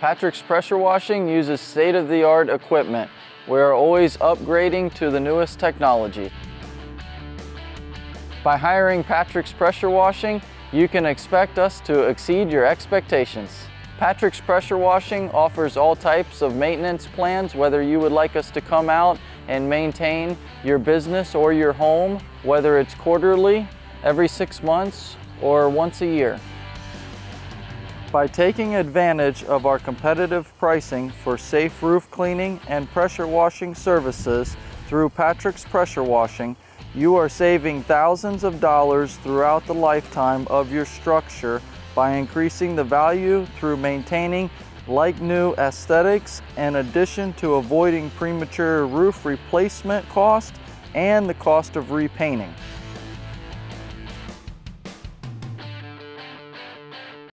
Patrick's Pressure Washing uses state-of-the-art equipment. We are always upgrading to the newest technology. By hiring Patrick's Pressure Washing, you can expect us to exceed your expectations. Patrick's Pressure Washing offers all types of maintenance plans, whether you would like us to come out and maintain your business or your home, whether it's quarterly, every six months, or once a year. By taking advantage of our competitive pricing for safe roof cleaning and pressure washing services through Patrick's Pressure Washing, you are saving thousands of dollars throughout the lifetime of your structure by increasing the value through maintaining like new aesthetics in addition to avoiding premature roof replacement cost and the cost of repainting.